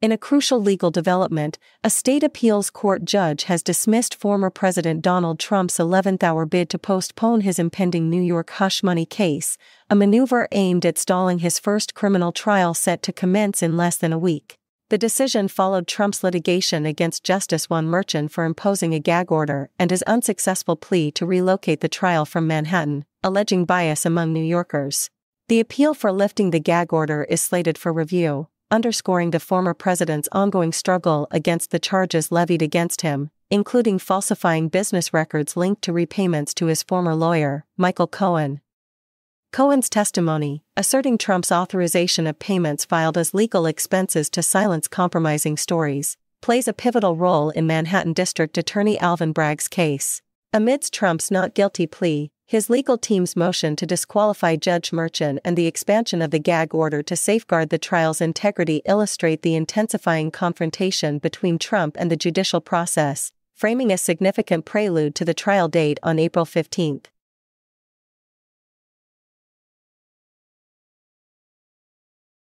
In a crucial legal development, a state appeals court judge has dismissed former President Donald Trump's 11th hour bid to postpone his impending New York hush money case, a maneuver aimed at stalling his first criminal trial set to commence in less than a week. The decision followed Trump's litigation against Justice Juan Merchan for imposing a gag order and his unsuccessful plea to relocate the trial from Manhattan, alleging bias among New Yorkers. The appeal for lifting the gag order is slated for review underscoring the former president's ongoing struggle against the charges levied against him, including falsifying business records linked to repayments to his former lawyer, Michael Cohen. Cohen's testimony, asserting Trump's authorization of payments filed as legal expenses to silence compromising stories, plays a pivotal role in Manhattan District Attorney Alvin Bragg's case. Amidst Trump's not guilty plea, his legal team's motion to disqualify Judge Merchan and the expansion of the gag order to safeguard the trial's integrity illustrate the intensifying confrontation between Trump and the judicial process, framing a significant prelude to the trial date on April 15.